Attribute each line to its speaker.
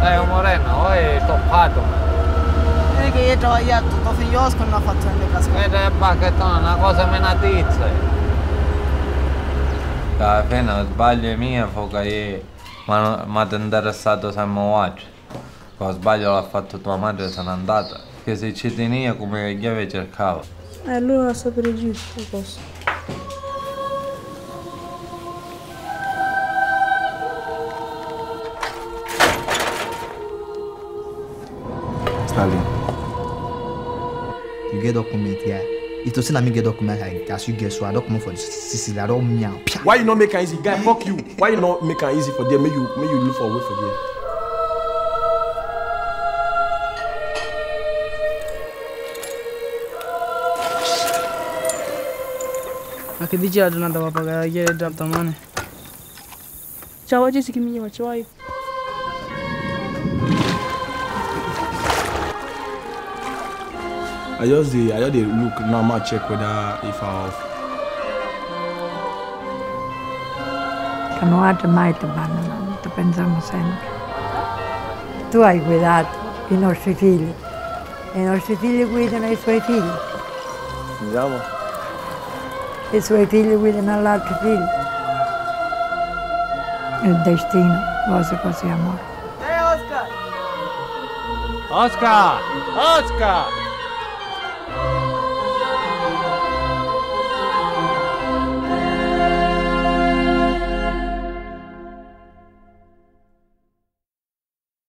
Speaker 1: Dai, un moreno, oi, stoppato.
Speaker 2: Vedi che io trovo io tutto figliosco non ho fatto le cascate.
Speaker 1: Vedi, bacchettone, una cosa menatizia. Alla fine lo sbaglio è mio, che io mi ha interessato sempre oggi. Lo sbaglio l'ha fatto tua madre se n'è andata. Che se ci tenia come chiave cercavo.
Speaker 3: E allora la sapere giusto cosa.
Speaker 4: Stalin. You get document here. It was not me get document here. As you get so I document for Sicily. I don't meow.
Speaker 5: Why you not make it easy, guy? Fuck you. Why you not make it easy for them? Make you make you look for a way for them.
Speaker 2: Ma che dici la giornata va pagare ieri già domani?
Speaker 3: Ciao, oggi si chiama io, ciao.
Speaker 5: I just dey I just dey look now ma check whether if I
Speaker 6: Canoate mai ti vanno, ti pensiamo sempre. Tu hai guidato i nostri figli e i nostri figli guidano i suoi figli,
Speaker 5: Andiamo.
Speaker 6: E i suoi figli guidano gli altri figli. Il destino, cose così amore.
Speaker 2: Ehi Oscar!
Speaker 1: Oscar! Oscar!